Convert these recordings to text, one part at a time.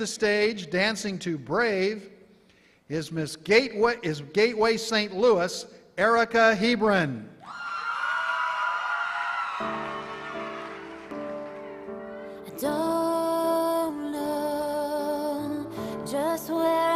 the stage dancing to Brave is Miss Gateway, is Gateway St. Louis, Erika Hebron. I don't know just where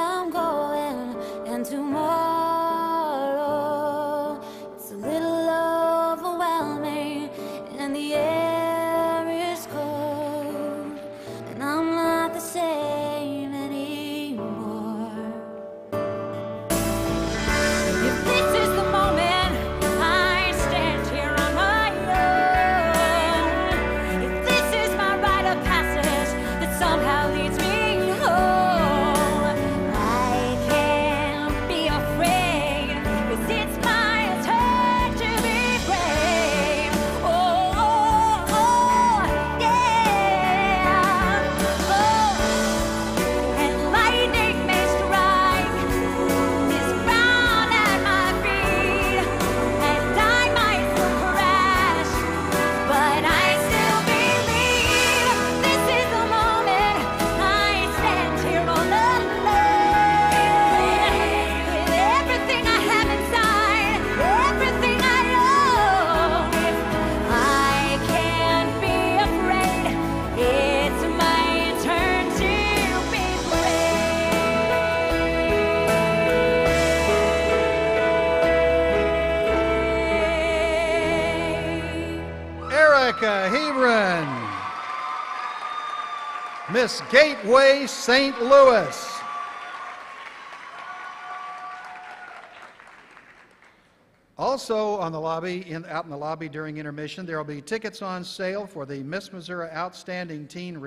Hebron. Miss Gateway St. Louis. Also on the lobby, in, out in the lobby during intermission, there will be tickets on sale for the Miss Missouri Outstanding Teen